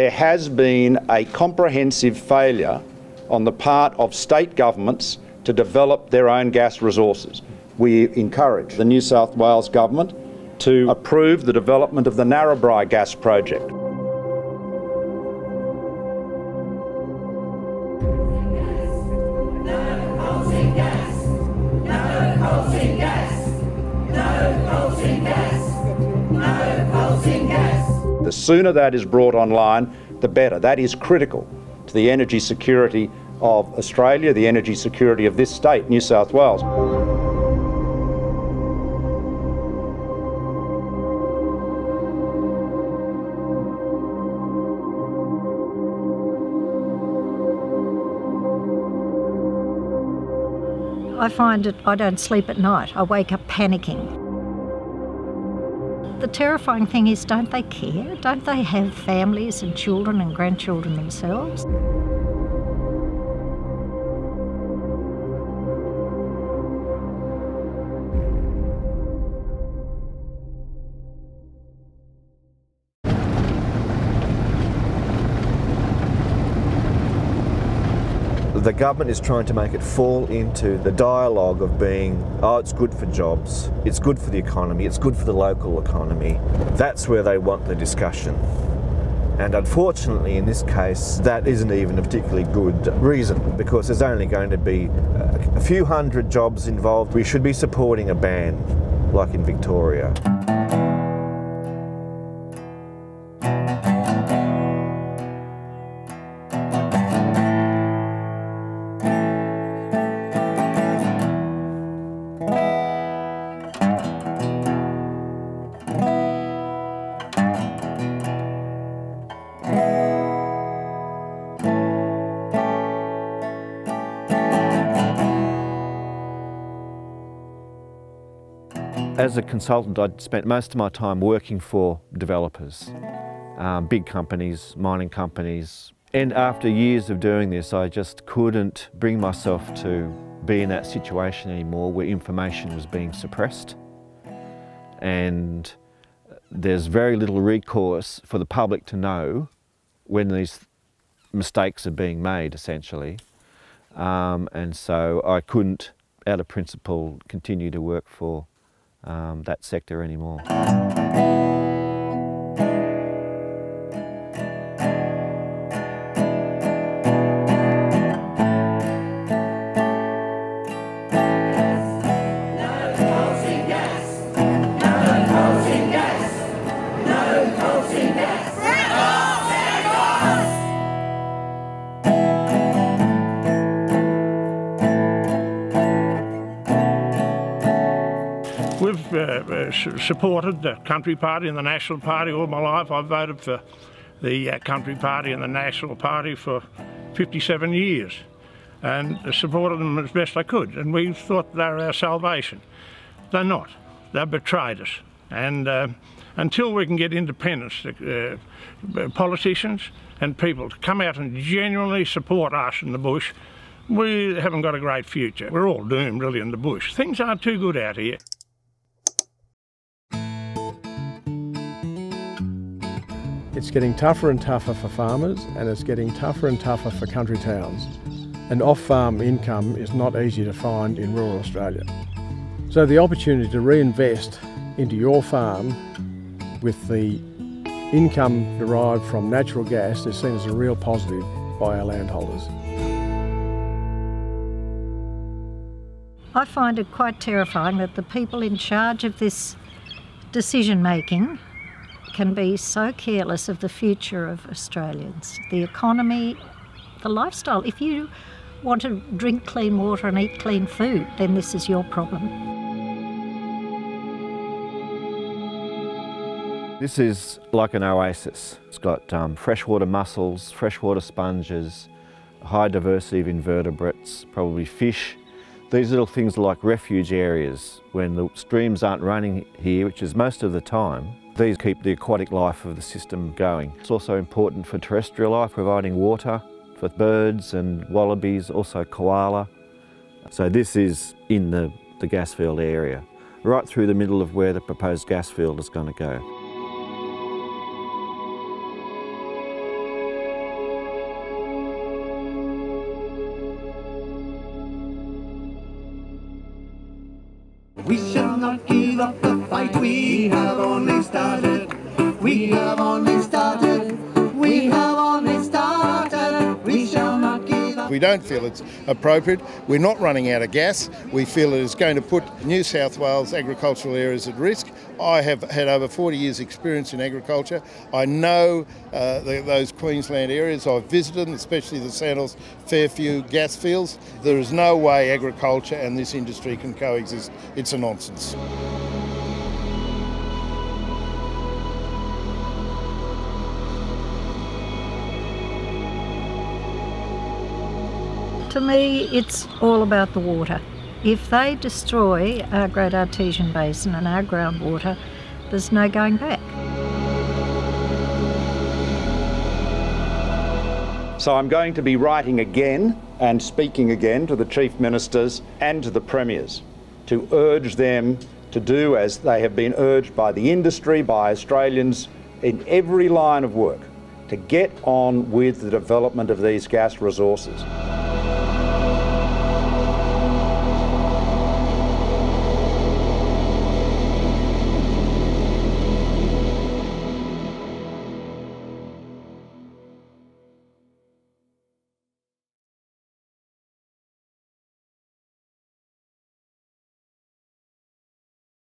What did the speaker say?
there has been a comprehensive failure on the part of state governments to develop their own gas resources. We encourage the New South Wales Government to approve the development of the Narrabri gas project. The sooner that is brought online, the better. That is critical to the energy security of Australia, the energy security of this state, New South Wales. I find it, I don't sleep at night. I wake up panicking. The terrifying thing is, don't they care? Don't they have families and children and grandchildren themselves? The government is trying to make it fall into the dialogue of being, oh, it's good for jobs, it's good for the economy, it's good for the local economy. That's where they want the discussion. And unfortunately, in this case, that isn't even a particularly good reason because there's only going to be a few hundred jobs involved. We should be supporting a ban like in Victoria. As a consultant, I'd spent most of my time working for developers, um, big companies, mining companies. And after years of doing this, I just couldn't bring myself to be in that situation anymore where information was being suppressed. And there's very little recourse for the public to know when these mistakes are being made, essentially. Um, and so I couldn't, out of principle, continue to work for um, that sector anymore. Uh, uh, supported the Country Party and the National Party all my life. I've voted for the uh, Country Party and the National Party for 57 years and supported them as best I could. And we thought they were our salvation. They're not. They've betrayed us. And uh, until we can get independence, uh, politicians and people to come out and genuinely support us in the bush, we haven't got a great future. We're all doomed really in the bush. Things aren't too good out here. It's getting tougher and tougher for farmers and it's getting tougher and tougher for country towns. And off-farm income is not easy to find in rural Australia. So the opportunity to reinvest into your farm with the income derived from natural gas is seen as a real positive by our landholders. I find it quite terrifying that the people in charge of this decision making can be so careless of the future of Australians, the economy, the lifestyle. If you want to drink clean water and eat clean food, then this is your problem. This is like an oasis. It's got um, freshwater mussels, freshwater sponges, high diversity of invertebrates, probably fish. These little things like refuge areas. When the streams aren't running here, which is most of the time, these keep the aquatic life of the system going. It's also important for terrestrial life, providing water for birds and wallabies, also koala. So this is in the, the gas field area, right through the middle of where the proposed gas field is going to go. Started. We have only started. We have only started. We shall not give up. We don't feel it's appropriate. We're not running out of gas. We feel it is going to put New South Wales agricultural areas at risk. I have had over 40 years' experience in agriculture. I know uh, the, those Queensland areas. I've visited them, especially the Santos Fairview gas fields. There is no way agriculture and this industry can coexist. It's a nonsense. To me, it's all about the water. If they destroy our Great Artesian Basin and our groundwater, there's no going back. So I'm going to be writing again and speaking again to the chief ministers and to the premiers to urge them to do as they have been urged by the industry, by Australians in every line of work, to get on with the development of these gas resources.